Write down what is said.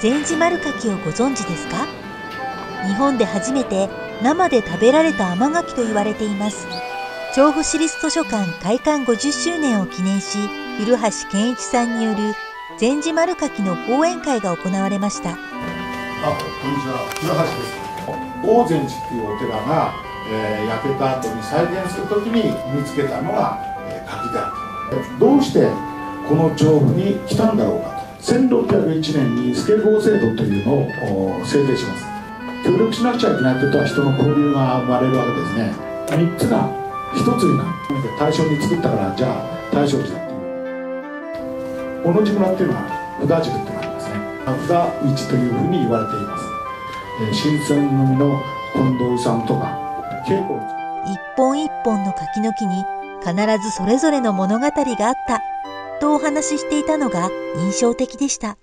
禅寺丸柿をご存知ですか？日本で初めて生で食べられた甘柿と言われています。調布市立図書館開館50周年を記念し古橋健一さんによる禅寺丸柿の講演会が行われました。あこんにちは。古橋です。大善寺っていうお寺が、えー、焼けた後に再現する時に見つけたのが、えー、柿であるどうしてこの調布に来たんだろうかと。1601年にスケボー制度というのを制定します。協力しなくちゃいけないということは人の交流が生まれるわけですね。3つが1つになって大正に作ったからじゃあ大正寺だって。いう小野寺村っていうのは札塾っていうのがありますね。札道というふうに言われています。え新選組の近藤さんとか稽古一本一本の柿の木に必ずそれぞれの物語があった。とお話ししていたのが印象的でした。